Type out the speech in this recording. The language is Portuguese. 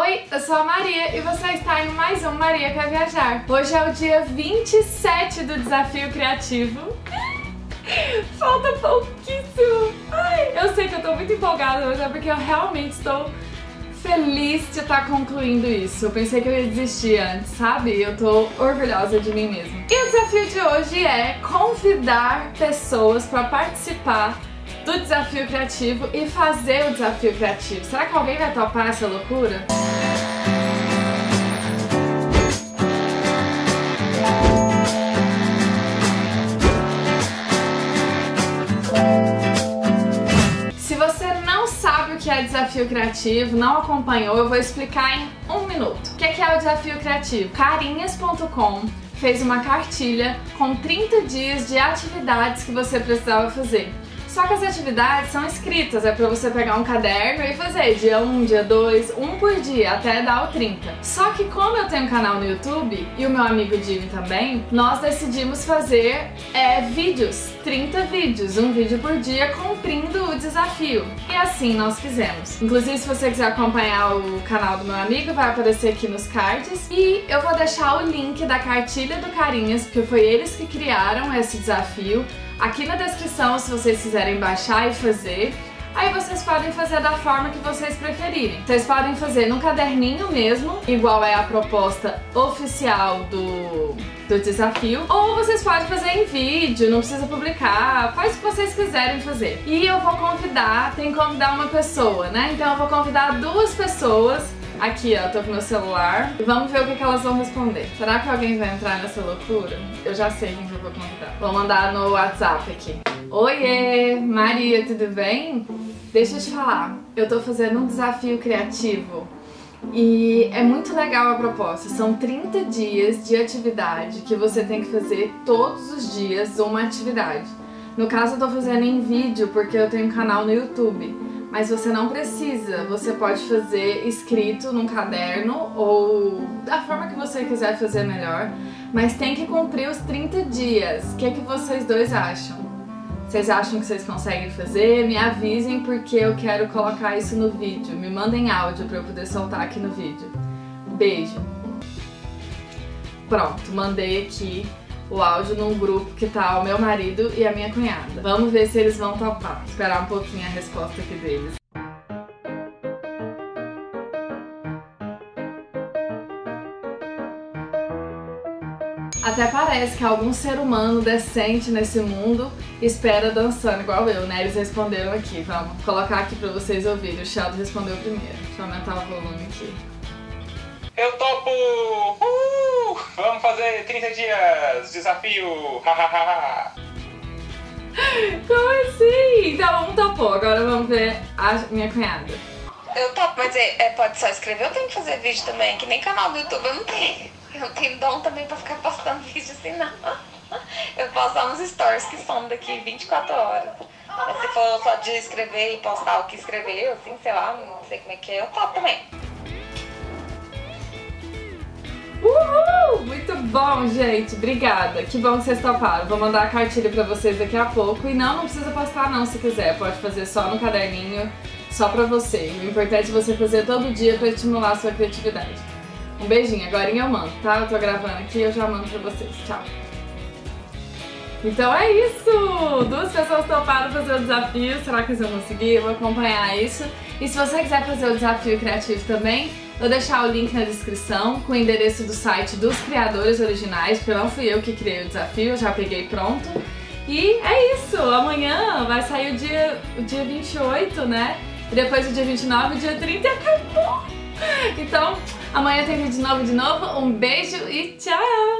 Oi, eu sou a Maria e você está em mais um Maria Quer Viajar. Hoje é o dia 27 do Desafio Criativo. Falta pouquíssimo. Ai, eu sei que eu tô muito empolgada, mas é porque eu realmente estou feliz de estar concluindo isso. Eu pensei que eu ia desistir antes, sabe? Eu tô orgulhosa de mim mesma. E o desafio de hoje é convidar pessoas para participar do desafio criativo e fazer o desafio criativo. Será que alguém vai topar essa loucura? Se você não sabe o que é desafio criativo, não acompanhou, eu vou explicar em um minuto. O que é o desafio criativo? Carinhas.com fez uma cartilha com 30 dias de atividades que você precisava fazer. Só que as atividades são escritas, é pra você pegar um caderno e fazer dia 1, dia 2, um por dia, até dar o 30. Só que como eu tenho um canal no YouTube, e o meu amigo Jimmy também, nós decidimos fazer é, vídeos, 30 vídeos, um vídeo por dia, cumprindo o desafio. E assim nós fizemos. Inclusive, se você quiser acompanhar o canal do meu amigo, vai aparecer aqui nos cards. E eu vou deixar o link da cartilha do Carinhas, porque foi eles que criaram esse desafio aqui na descrição se vocês quiserem baixar e fazer. Aí vocês podem fazer da forma que vocês preferirem. Vocês podem fazer no caderninho mesmo, igual é a proposta oficial do, do desafio, ou vocês podem fazer em vídeo, não precisa publicar, faz o que vocês quiserem fazer. E eu vou convidar, tem que convidar uma pessoa, né? Então eu vou convidar duas pessoas Aqui, ó, tô com meu celular. E vamos ver o que, que, elas vão responder. Será que alguém vai entrar nessa loucura? Eu já sei quem que eu vou convidar. Vou mandar no WhatsApp aqui. Oiê, Maria, tudo bem? Deixa eu te falar, eu tô fazendo um desafio criativo e é muito legal a proposta. São 30 dias de atividade que você tem que fazer todos os dias uma atividade. No caso, eu tô fazendo em vídeo porque eu tenho um canal no YouTube mas você não precisa. Você pode fazer escrito num caderno ou da forma que você quiser fazer melhor, mas tem que cumprir os 30 dias. O que, é que vocês dois acham? Vocês acham que vocês conseguem fazer? Me avisem porque eu quero colocar isso no vídeo. Me mandem áudio para eu poder soltar aqui no vídeo. Beijo. Pronto, mandei aqui o áudio num grupo que tá o meu marido e a minha cunhada. Vamos ver se eles vão topar. Esperar um pouquinho a resposta aqui deles. Até parece que algum ser humano decente nesse mundo espera dançando igual eu, né? Eles responderam aqui. Vamos colocar aqui pra vocês ouvirem. O Sheldon respondeu primeiro. Deixa eu aumentar o volume aqui. Eu topo! Uh! Vamos fazer 30 dias! Desafio! Hahaha! Como assim? Então, um topou. Agora vamos ver a minha cunhada. Eu topo, mas é, é, pode só escrever, eu tenho que fazer vídeo também, que nem canal do YouTube eu não tenho. Eu não tenho dom também pra ficar postando vídeo assim, não. Eu posto só nos stories que são daqui 24 horas. Mas se for só de escrever e postar o que escreveu, assim, sei lá, não sei como é que é, eu topo também. Bom, gente. Obrigada. Que bom que vocês toparam. Vou mandar a cartilha pra vocês daqui a pouco. E não, não precisa postar não se quiser. Pode fazer só no caderninho, só pra você. O importante é você fazer todo dia pra estimular a sua criatividade. Um beijinho. Agora eu mando, tá? Eu tô gravando aqui e eu já mando pra vocês. Tchau. Então é isso! Duas pessoas toparam fazer o desafio. Será que eles vão conseguir? Eu vou acompanhar isso. E se você quiser fazer o desafio criativo também, Vou deixar o link na descrição com o endereço do site dos criadores originais, porque não fui eu que criei o desafio, eu já peguei pronto. E é isso, amanhã vai sair o dia, o dia 28, né? E depois o dia 29, o dia 30 e acabou! Então, amanhã tem vídeo novo de novo, um beijo e tchau!